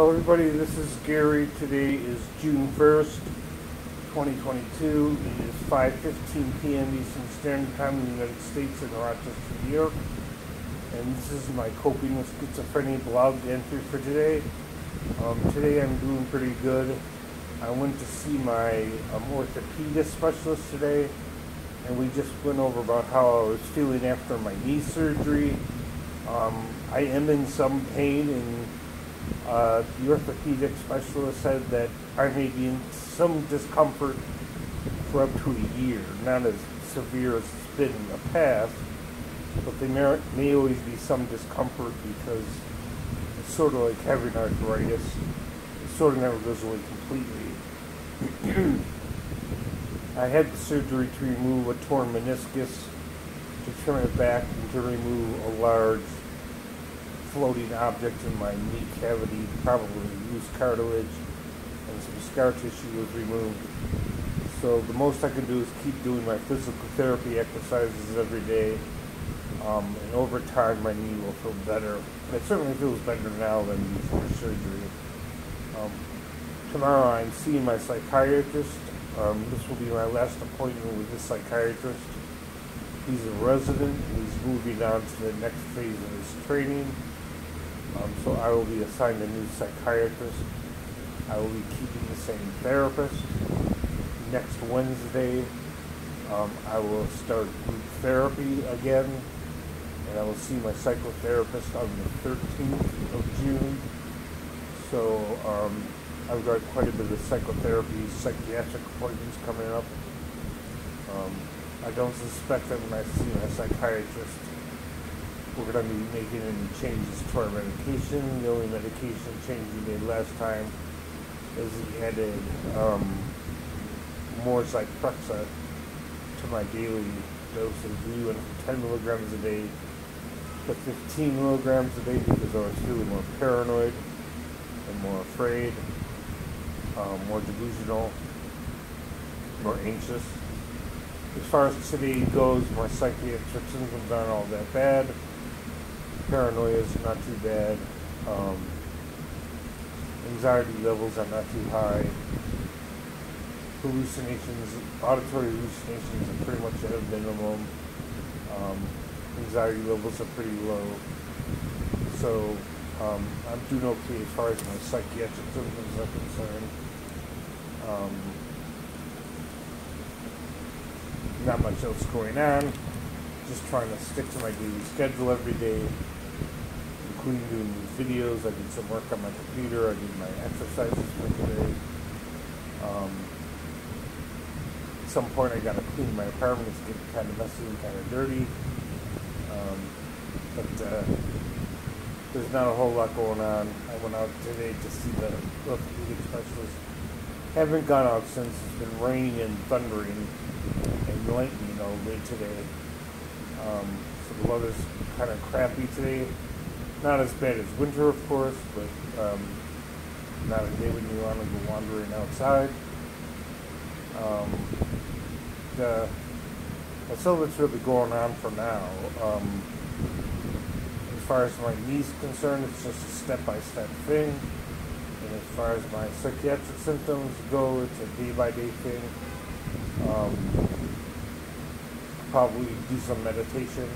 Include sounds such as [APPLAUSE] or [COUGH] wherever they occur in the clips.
Hello everybody, this is Gary. Today is June 1st, 2022. It is 5.15 p.m. Eastern Standard Time in the United States in Rochester, New York. And this is my Coping with Schizophrenia blog entry for today. Um, today I'm doing pretty good. I went to see my um, orthopedic specialist today and we just went over about how I was feeling after my knee surgery. Um, I am in some pain and uh, the orthopedic specialist said that I may be in some discomfort for up to a year, not as severe as it's been in the past, but there may, always be some discomfort because it's sort of like having arthritis. It sort of never goes away completely. [CLEARS THROAT] I had the surgery to remove a torn meniscus, to trim it back, and to remove a large floating object in my knee cavity, probably loose cartilage, and some scar tissue was removed. So the most I can do is keep doing my physical therapy exercises every day. Um, and over time, my knee will feel better. It certainly feels better now than before surgery. Um, tomorrow, I'm seeing my psychiatrist. Um, this will be my last appointment with this psychiatrist. He's a resident. He's moving on to the next phase of his training. Um, so I will be assigned a new psychiatrist. I will be keeping the same therapist. Next Wednesday, um, I will start group therapy again, and I will see my psychotherapist on the 13th of June. So um, I've got quite a bit of psychotherapy, psychiatric appointments coming up. Um, I don't suspect that when I see my psychiatrist we're going to be making any changes to our medication. The only medication change we made last time is he added um, more Zyprexa to my daily doses. We went from 10 milligrams a day to 15 milligrams a day because I was feeling more paranoid and more afraid, um, more delusional, more anxious. As far as today goes, my psychiatric symptoms aren't all that bad paranoia is not too bad. Um, anxiety levels are not too high. Hallucinations, auditory hallucinations are pretty much at a minimum. Um, anxiety levels are pretty low. So um, I'm doing okay as far as my psychiatric symptoms are concerned. Um, not much else going on. Just trying to stick to my daily schedule every day including doing these videos. I did some work on my computer. I did my exercises for today. Um, at some point, I got to clean my apartment. It's getting kind of messy and kind of dirty. Um, but uh, there's not a whole lot going on. I went out today to see the orthopedic specialist. Haven't gone out since it's been raining and thundering and lightning all day today. Um, so the weather's kind of crappy today not as bad as winter, of course, but um, not a day when you want to go wandering outside. Um, the, that's all that's really going on for now. Um, as far as my knee's concerned, it's just a step-by-step thing. And as far as my psychiatric symptoms go, it's a day-by-day thing. Um, probably do some meditation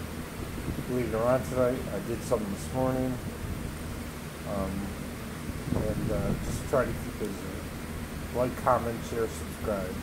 later on tonight. I did some this morning. Um, and uh, just try to keep busy. Like, comment, share, subscribe.